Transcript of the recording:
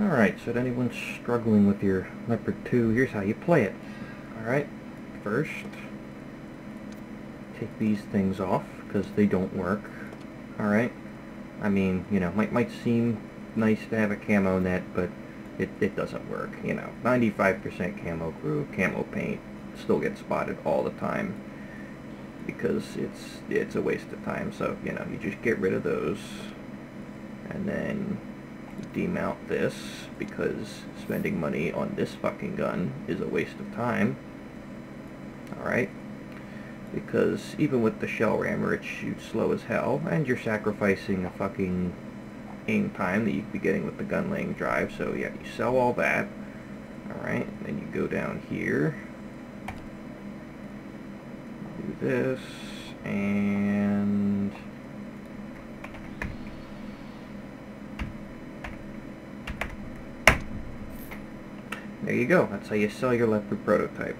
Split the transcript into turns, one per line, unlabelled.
Alright, so to anyone struggling with your Leopard 2, here's how you play it. Alright, first, take these things off, because they don't work. Alright? I mean, you know, might, might seem nice to have a camo net, but it, it doesn't work, you know. 95% camo crew, camo paint, still gets spotted all the time because it's it's a waste of time so you know you just get rid of those and then demount this because spending money on this fucking gun is a waste of time. Alright? Because even with the shell rammer it shoots slow as hell and you're sacrificing a fucking aim time that you would be getting with the gun laying drive so yeah you sell all that. Alright then you go down here. Do this, and there you go. That's how you sell your Leopard prototype.